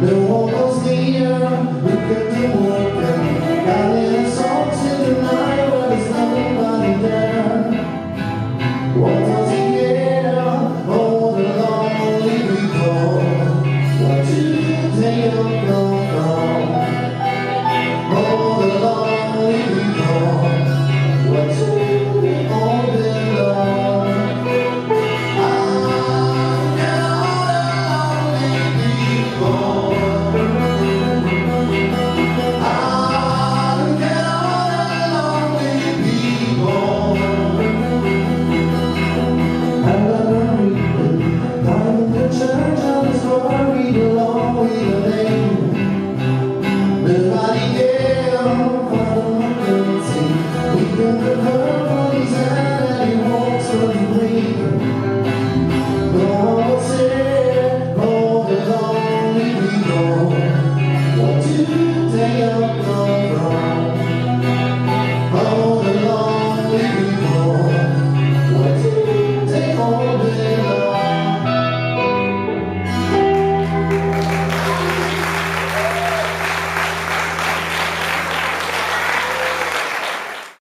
What there. Never